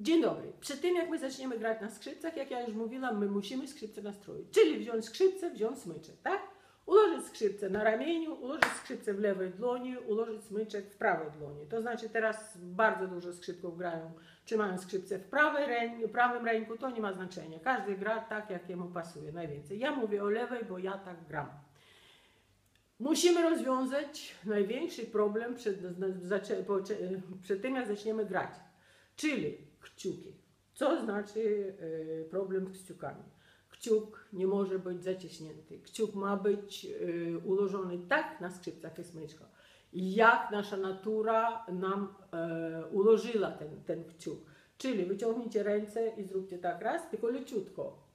Dzień dobry. Przed tym jak my zaczniemy grać na skrzypcach, jak ja już mówiłam, my musimy skrzypce nastroić. Czyli wziąć skrzypce, wziąć smyczek, tak? Ułożyć skrzypce na ramieniu, ułożyć skrzypce w lewej dłoni, ułożyć smyczek w prawej dłoni. To znaczy teraz bardzo dużo skrzypków grają, trzymają skrzypce w prawej ręku, prawym ręku, to nie ma znaczenia. Każdy gra tak, jak jemu pasuje najwięcej. Ja mówię o lewej, bo ja tak gram. Musimy rozwiązać największy problem przed, przed tym, jak zaczniemy grać, czyli kciuki. Co znaczy e, problem z kciukami? Kciuk nie może być zaciśnięty. Kciuk ma być e, ułożony tak na skrzypcach i smyczkach, jak nasza natura nam e, ułożyła ten, ten kciuk. Czyli wyciągnijcie ręce i zróbcie tak raz, tylko leciutko.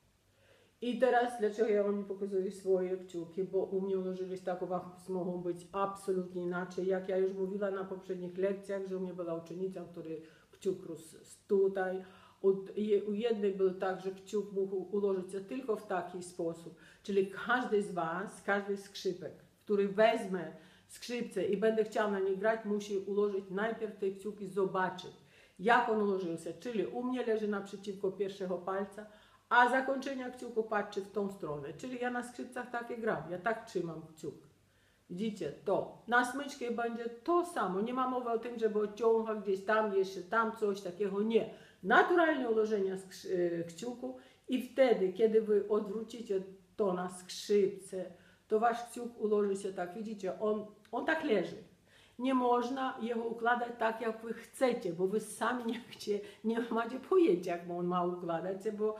I teraz dlaczego ja Wam pokazuję swoje kciuki, bo u mnie ułożyli tak, u mogą być absolutnie inaczej. Jak ja już mówiłam na poprzednich lekcjach, że u mnie była uczennica, który kciuk rósł tutaj. U, je- u jednej był tak, że kciuk mógł ułożyć się tylko w taki sposób. Czyli każdy z Was, każdy skrzypek, który wezmę skrzypce i będę chciał na nie grać, musi ułożyć najpierw te kciuki, zobaczyć, jak on ułożył się. Czyli u mnie leży naprzeciwko pierwszego palca, a zakończenia kciuku patrzy w tą stronę. Czyli ja na skrzypcach takie gram, ja tak trzymam kciuk. Widzicie, to. Na smyczkę będzie to samo. Nie ma mowy o tym, żeby odciągać gdzieś tam, jeszcze tam coś takiego. Nie. Naturalne ułożenie kciuku i wtedy, kiedy wy odwrócicie to na skrzypce, to wasz kciuk ułoży się tak. Widzicie, on, on tak leży. Nie można jego układać tak, jak wy chcecie, bo wy sami nie, chcie, nie macie pojęcia, jak on ma układać się, bo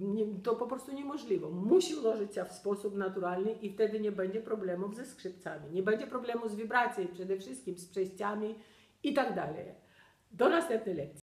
nie, to po prostu niemożliwe. Musi ułożyć się w sposób naturalny i wtedy nie będzie problemów ze skrzypcami. Nie będzie problemu z wibracją przede wszystkim, z przejściami i tak dalej. Do następnej lekcji.